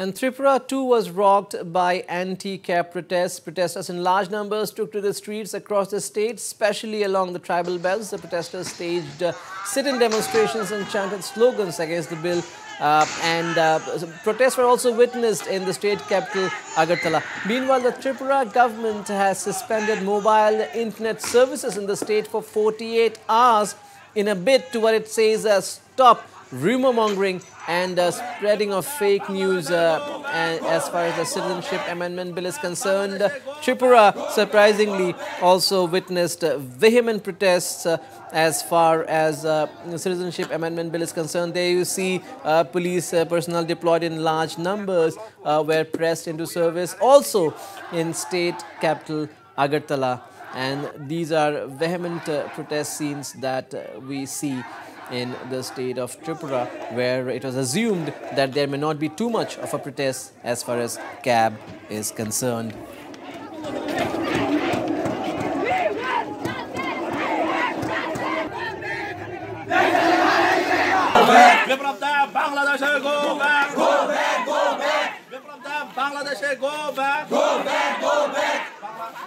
And Tripura too was rocked by anti-CAB protests. Protesters in large numbers took to the streets across the state, especially along the tribal belts. The protesters staged uh, sit-in demonstrations and chanted slogans against the bill. Uh, and uh, protests were also witnessed in the state capital, Agartala. Meanwhile, the Tripura government has suspended mobile internet services in the state for 48 hours in a bid to what it says uh, stop rumor mongering and uh, spreading of fake news uh, as far as the Citizenship Amendment Bill is concerned. Tripura, surprisingly, also witnessed uh, vehement protests uh, as far as uh, Citizenship Amendment Bill is concerned. There you see uh, police personnel deployed in large numbers were pressed into service. Also in state capital Agartala. And these are vehement protest scenes that we see in the state of Tripura, where it was assumed that there may not be too much of a protest as far as CAB is concerned. Bangladesh, go back, go back, go back.